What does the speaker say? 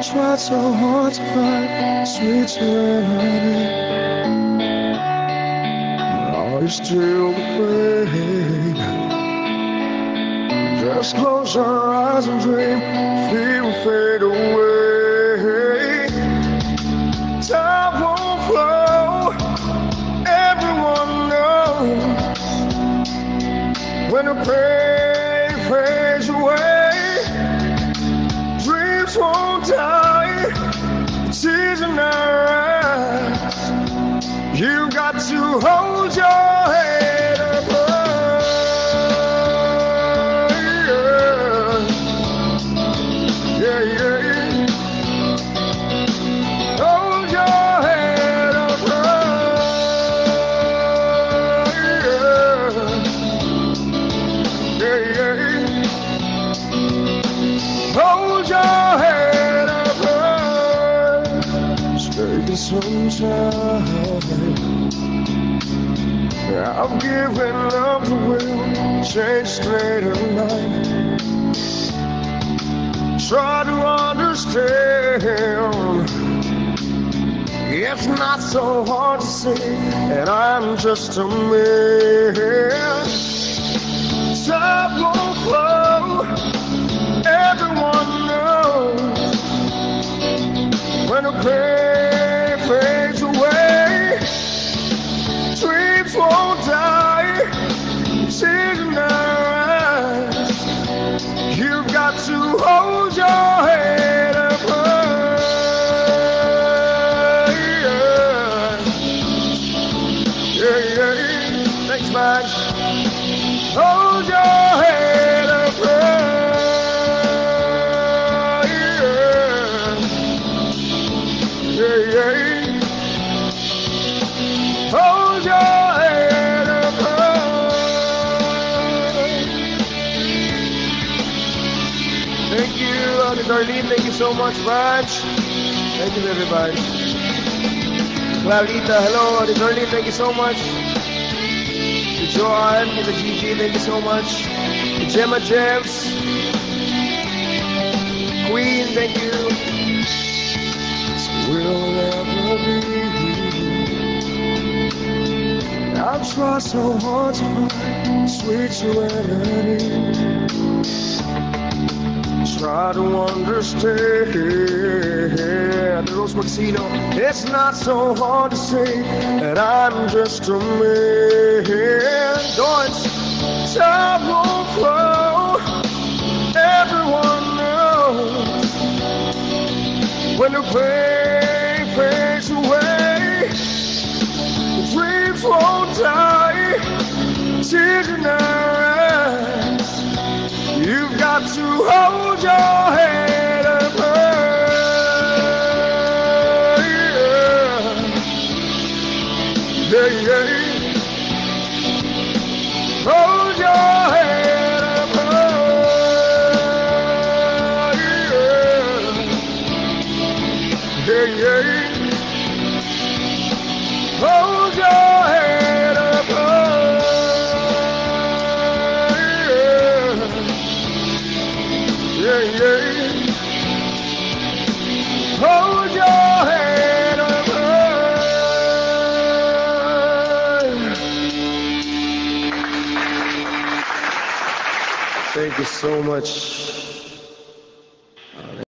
I've tried so hard to find sweet serenity. Are you still afraid? Just close your eyes and dream, fear will fade away. Got It's taking some time. I've given up the will, change state of mind. Try to understand. It's not so hard to see, and I'm just a man. Time won't flow, everyone knows when the pain Dreams won't die, eyes. You've got to hold your head up high. Yeah, yeah, yeah. Thanks, Max. Hold your head up high. Yeah, yeah, yeah. Thank you, uh, Darlene. Thank you so much, Raj. Thank you, everybody. Clarita, hello, uh, Darlene. Thank you so much. To Joanne, to Gigi, thank you so much. To Gemma Jems. Queen, thank you. Will never be. I've tried so hard to find sweet serenity. Try to understand. Rose Maxino. It's not so hard to say that I'm just a man. Time won't flow. Everyone knows when the pain fades away. The dreams won't die, eyes. You've got to hold your head up high. Yeah, yeah, yeah. Yeah, yeah. Hold your head up high. Thank you so much.